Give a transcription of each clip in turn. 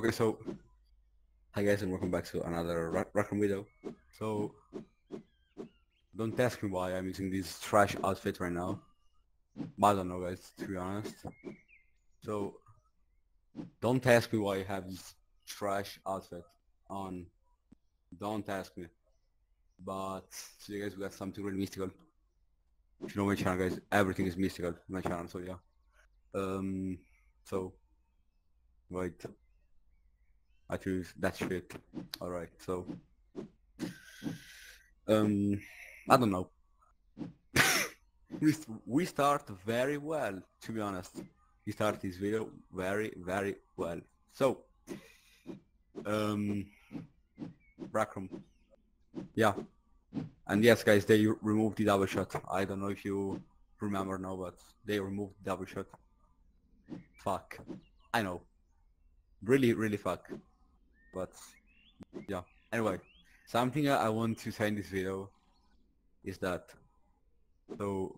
Okay, so hi guys and welcome back to another Ra- Rec Room video. So don't ask me why I'm using this trash outfit right now. I don't know guys, to be honest. So don't ask me why I have this trash outfit on. Don't ask me. But today guys we got something really mystical. If you know my channel guys, everything is mystical in my channel, so yeah. Um so right. I choose that shit. Alright, so um I don't know. we, we start very well, to be honest. We start this video very, very well. So um Rec Room. Yeah. And yes guys they removed the double shot. I don't know if you remember now but they removed double shot. Fuck. I know. Really, really fuck but yeah. Anyway something i want to say in this video is that so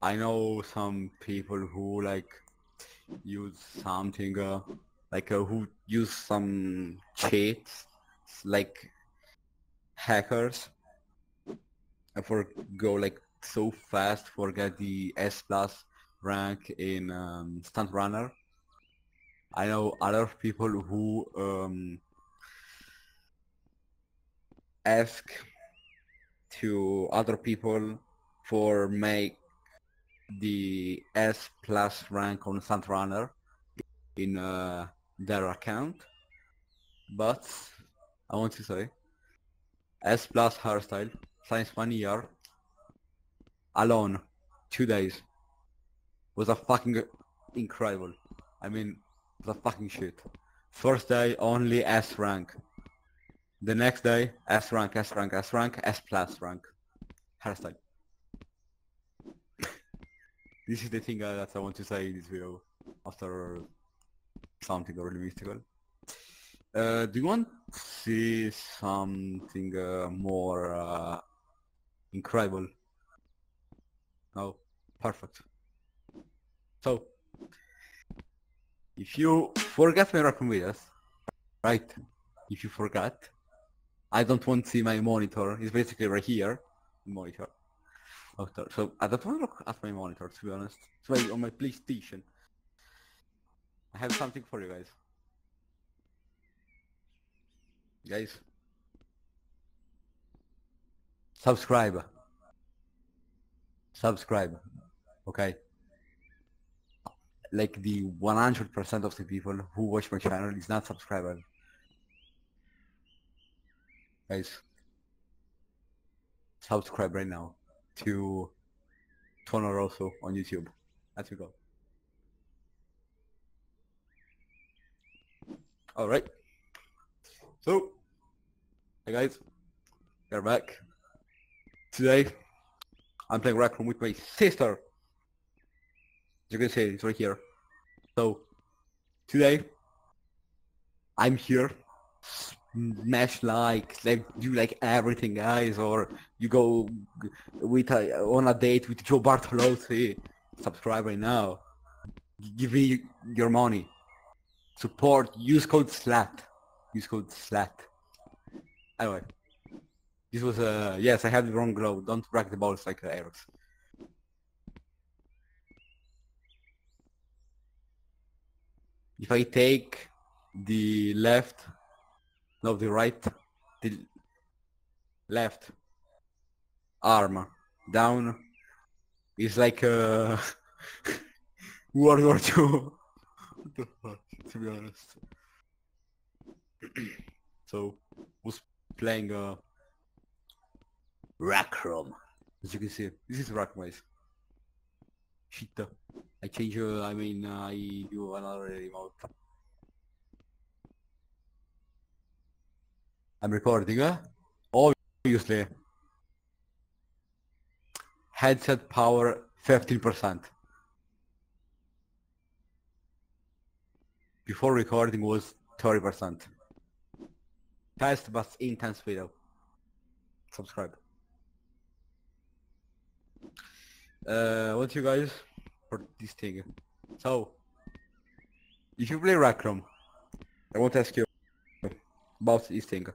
i know some people who like use something uh, like uh, who use some cheats like hackers uh, for go like so fast for get the s plus rank in um, stunt runner. I know other people who um, ask to other people for make the S plus rank on Stunt Runner in uh, their account. But I want to say S plus hairstyle since one year alone two days was a fucking incredible. I mean, the fucking shit. First day only S rank. The next day, S rank, S rank, S rank, S plus rank. Hairstyle. this is the thing uh, that I want to say in this video after something really mystical. Uh, do you want to see something uh, more uh, incredible? No? Perfect. So, if you forget my recommenders, right? If you forgot, I don't want to see my monitor. It's basically right here, monitor. So I don't want to look at my monitor, to be honest. It's on my PlayStation. I have something for you guys. Guys. Subscribe. Subscribe. Okay. Like the 100% of the people who watch my channel is not subscribers guys subscribe right now to Tuono Rosso on YouTube. Let's go. Alright. So, hey guys, we're back. Today, I'm playing Rec Room with my sister. As you can see, it's right here. So, today, I'm here mesh like like do like everything guys or you go with a, on a date with Joe Bartolozzi subscribe right now. Give me your money. Support use code SLAT. Use code SLAT. Anyway this was a uh, yes I had the wrong glove don't break the balls like uh, Eric's if I take the left no the right the left arm down is like uh World War II what the fuck to be honest. So was playing uh Rec Room as you can see this is Rackmaze shit. I change uh, I mean uh, I do another remote I'm recording, huh? Obviously. Headset power 15%. Before recording was 30%. Fast but intense video. Subscribe. Uh, what you guys for this thing? So, if you play Rec Room, I want to ask you about this thing.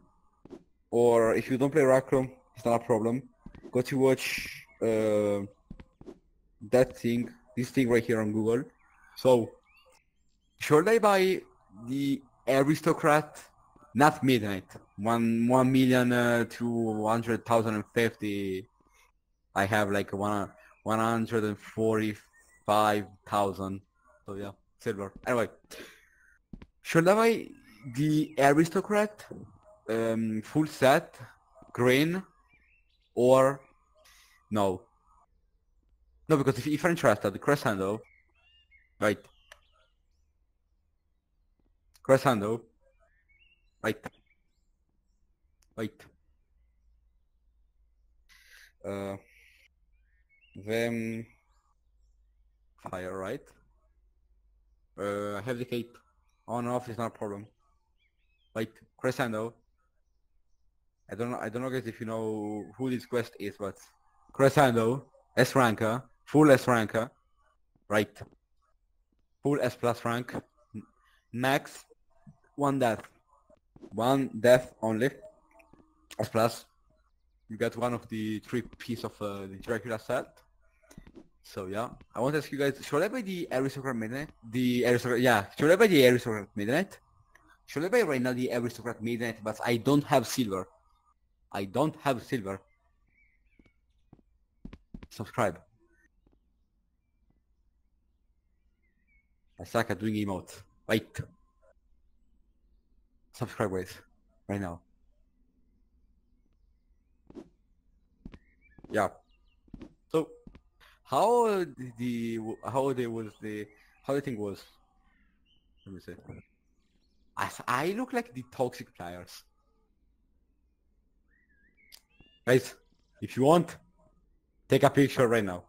Or if you don't play Rec it's not a problem. Go to watch uh, that thing, this thing right here on Google. So, should I buy the aristocrat? Not midnight. One one million uh, two hundred thousand and fifty. I have like one one hundred and forty five thousand. So yeah, silver. Anyway, should I buy the aristocrat um, full set, green, or no? No, because if, if I'm interested, crescendo, right? Crescendo, right? Right. Uh, then fire, right? Uh, I have the cape on off is not a problem. Wait, Crescendo. I don't know. I don't know guys if you know who this quest is, but Crescendo S ranker, full S ranker, right? Full S plus rank, max one death, one death only. S plus. You get one of the three piece of uh, the Dracula set. So yeah, I want to ask you guys: Should I buy the aristocrat midnight? The aristocrat, yeah. Should I buy the aristocrat midnight? Should I buy right now the aristocrat midnight? But I don't have silver. I don't have silver. Subscribe. I suck at doing emotes. Wait. Subscribe guys. Right now. Yeah. So how the how they was the how the thing was let me see. I, I look like the toxic players. Guys, if you want, take a picture right now.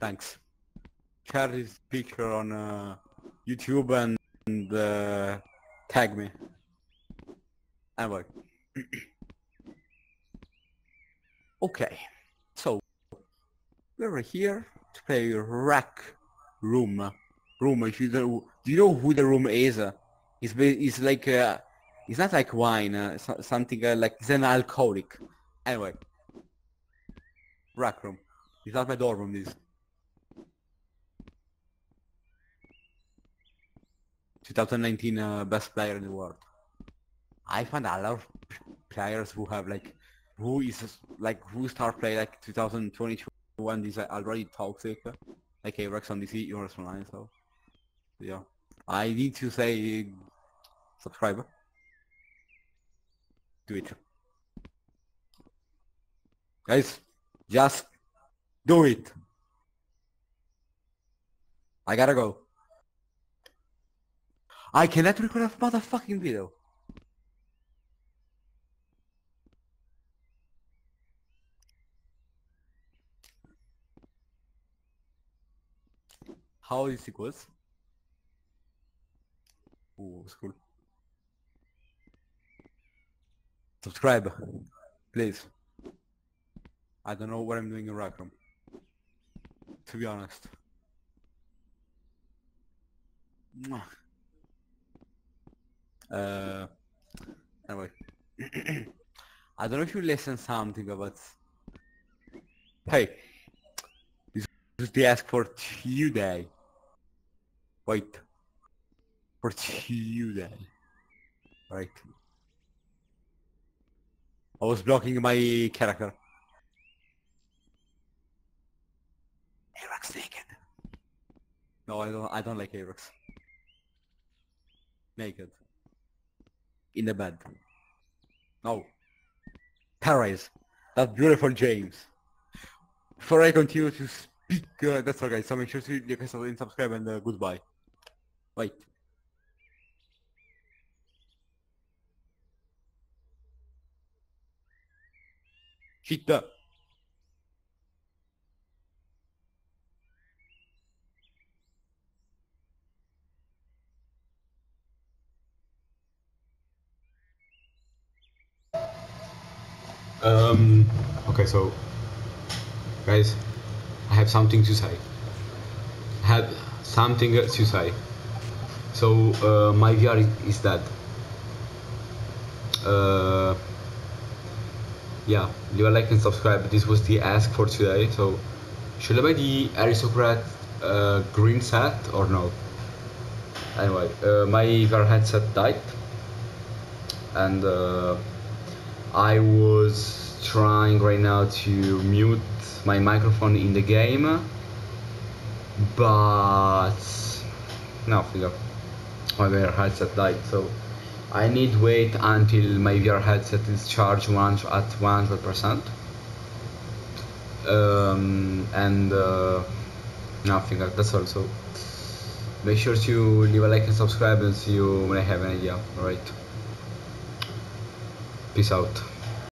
Thanks. Share this picture on uh, YouTube and, and uh, tag me. Anyway. okay, so we're here to play Rec Room. Room. If you do, do you know who the room is? It's it's like uh, it's not like wine. Uh, something uh, like it's an alcoholic. Anyway, Rec Room. It's not my dorm room. This. 2019 uh, best player in the world. I find a lot of players who have like who is like who start play like 2022 when these are already toxic, like Arex on DC or online. So yeah, I need to say subscribe. Guys. Just do it. I gotta go. I cannot record a motherfucking video. How is it goes? Ooh, it's cool. Subscribe, please. I don't know what I'm doing in Rec Room. To be honest. Uh, anyway. I don't know if you listen something about... hey, this is the ask for today. Wait. For today. Right. I was blocking my character. Arex naked. No, I don't I don't like Arex. Naked in the bed. No. Paradise. That beautiful James. Before I continue to speak, uh, that's all guys, so make sure to like and subscribe and uh, goodbye. Wait. Um, okay, so guys, I have something to say. I have something to say. So uh, my VR is, is dead. Uh, yeah, leave a like and subscribe. This was the ask for today. So should I buy the aristocrat uh, green set or no? Anyway, uh, my VR headset died, and uh, I was trying right now to mute my microphone in the game, but no, figure my VR headset died. So I need wait until my VR headset is charged one at 100%. Um, and uh, nothing. That's all. So make sure to leave a like and subscribe and see you when I have an idea. Alright. Peace out.